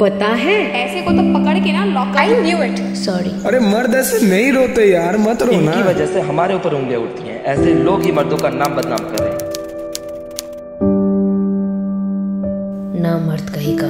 पता है? ऐसे को तो पकड़ के ना lock I knew it sorry अरे मर्द ऐसे नहीं रोते यार मत रो ना इनकी वजह से हमारे ऊपर उंगलियाँ उठती हैं। ऐसे लोग ही मर्दों का नाम बदनाम कर रहे हैं। ना मर्द कहीं का